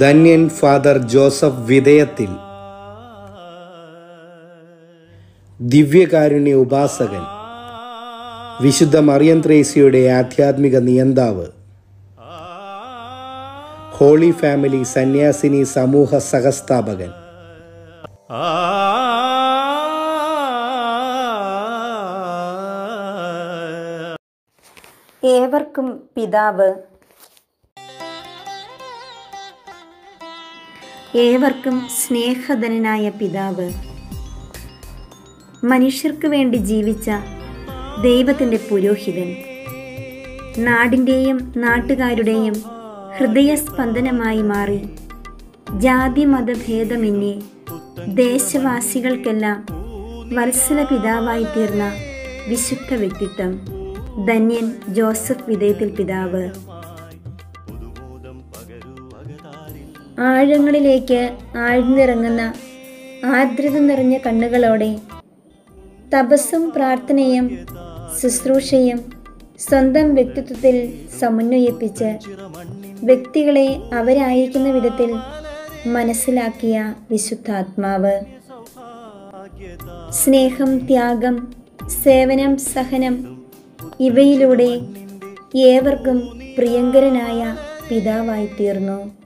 ധന്യൻ father Joseph വിധേയത്തിൽ. ദിവ്യകാരുണ്യ ഉപാസകൻ. വിശുദ്ധ മറിയം ത്രേസ്യയുടെ ആധ്യാത്മിക നിയന്താവ്. ഹോളി ഫാമിലി സന്യാസിനി സമൂഹ സഹസ്ഥാപകൻ. ഏവർക്കും പിതാവ് ഏവർക്കും സ്നേഹധനനായ പിതാവ്. മനുഷ്യർക്ക് വേണ്ടി ജീവിച്ച ദൈവത്തിന്റെ പുരോഹിതൻ. നാടിന്റെയും നാട്ടുകാരുടെയും ഹൃദയസ്പന്ദനമായി മാറി ജാതി മതഭേദമന്യേ ദേശവാസികൾക്കെല്ലാം വത്സല പിതാവായി തീർന്ന വിശുദ്ധ വ്യക്തിത്വം. ധന്യൻ ജോസഫ് വിദയത്തിൽ പിതാവ്. ആഴങ്ങളിലേക്ക് ആഴ്ന്നിറങ്ങുന്ന ആർദ്രത നിറഞ്ഞ കണ്ണുകളോടെ തപസ്സും പ്രാർത്ഥനയും ശുശ്രൂഷയും സ്വന്തം വ്യക്തിത്വത്തിൽ സമന്വയിപ്പിച്ച് വ്യക്തികളെ അവരായിരിക്കുന്ന വിധത്തിൽ മനസ്സിലാക്കിയ വിശുദ്ധാത്മാവ്. സ്നേഹം ത്യാഗം സേവനം സഹനം ഇവയിലൂടെ ഏവർക്കും പ്രിയങ്കരനായ പിതാവായി തീർന്നു